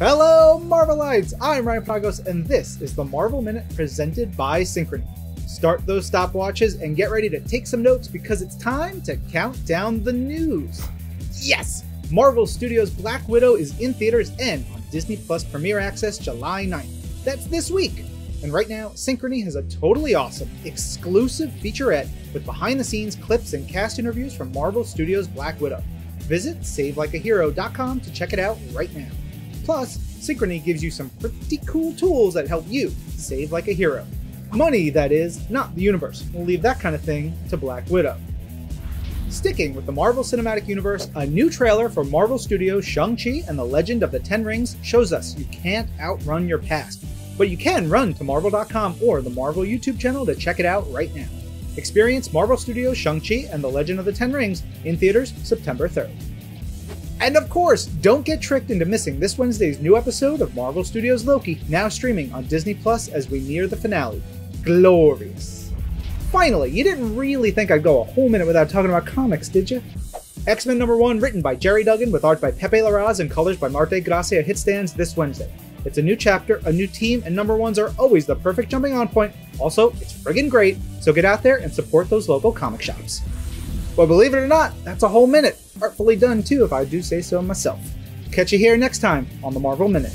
Hello, Marvelites! I'm Ryan Penagos, and this is the Marvel Minute presented by Synchrony. Start those stopwatches and get ready to take some notes because it's time to count down the news. Yes! Marvel Studios' Black Widow is in theaters and on Disney Plus Premier Access July 9th. That's this week! And right now, Synchrony has a totally awesome, exclusive featurette with behind the scenes clips and cast interviews from Marvel Studios' Black Widow. Visit SaveLikeAHero.com to check it out right now. Plus, Synchrony gives you some pretty cool tools that help you save like a hero. Money, that is, not the universe. We'll leave that kind of thing to Black Widow. Sticking with the Marvel Cinematic Universe, a new trailer for Marvel Studios' Shang-Chi and the Legend of the Ten Rings shows us you can't outrun your past, but you can run to Marvel.com or the Marvel YouTube channel to check it out right now. Experience Marvel Studios' Shang-Chi and the Legend of the Ten Rings in theaters September 3rd. And of course, don't get tricked into missing this Wednesday's new episode of Marvel Studios Loki, now streaming on Disney Plus as we near the finale. Glorious. Finally, you didn't really think I'd go a whole minute without talking about comics, did you? X Men number one, written by Gerry Duggan with art by Pepe Larraz and colors by Marte Gracia, hit stands this Wednesday. It's a new chapter, a new team, and number ones are always the perfect jumping on point. Also, it's friggin' great, so get out there and support those local comic shops. But believe it or not, that's a whole minute. Artfully done too, if I do say so myself. Catch you here next time on the Marvel Minute.